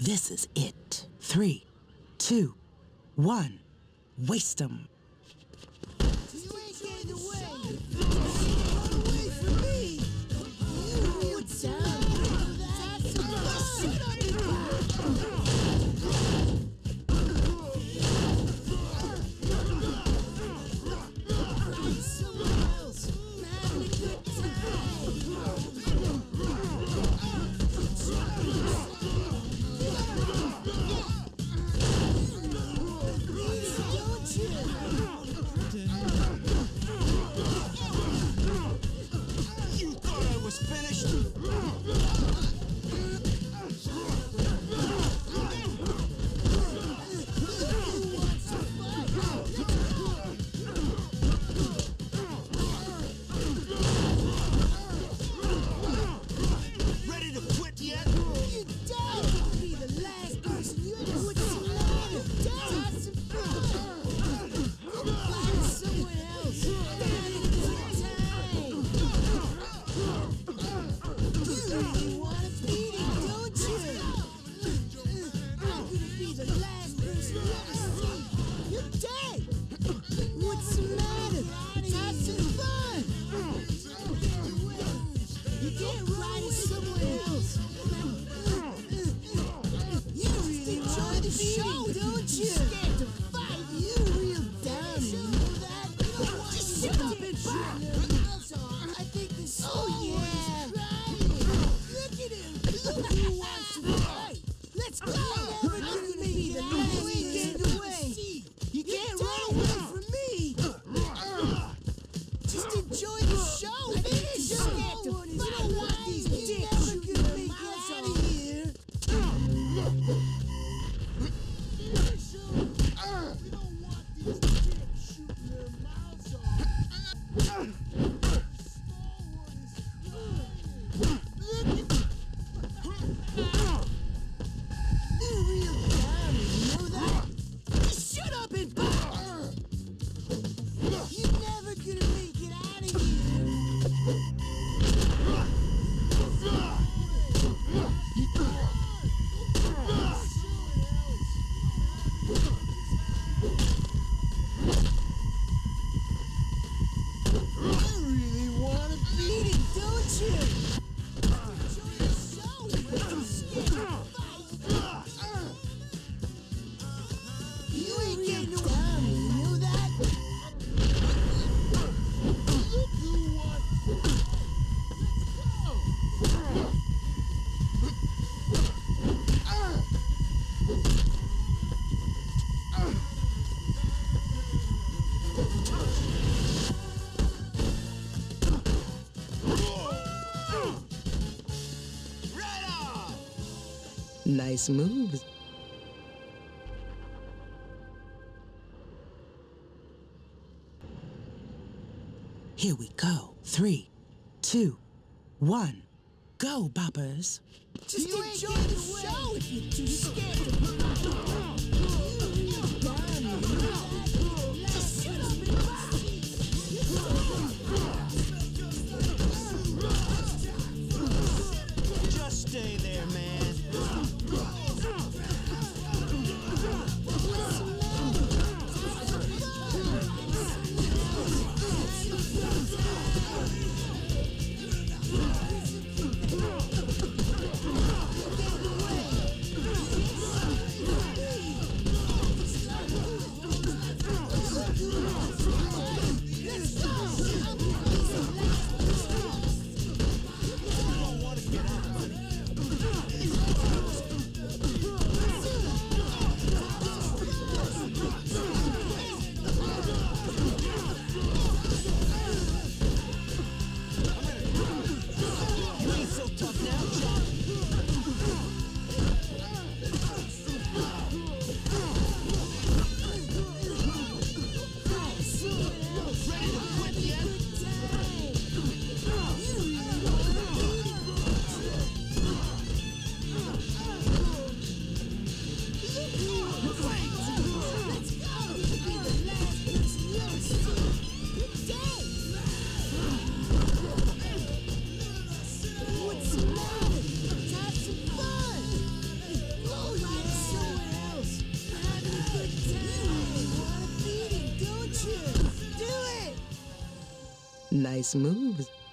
This is it. Three, two, one. Waste them. Nice moves. Here we go. Three, two, one. Go, boppers. Just you enjoy the show if you're too scared. Nice moves.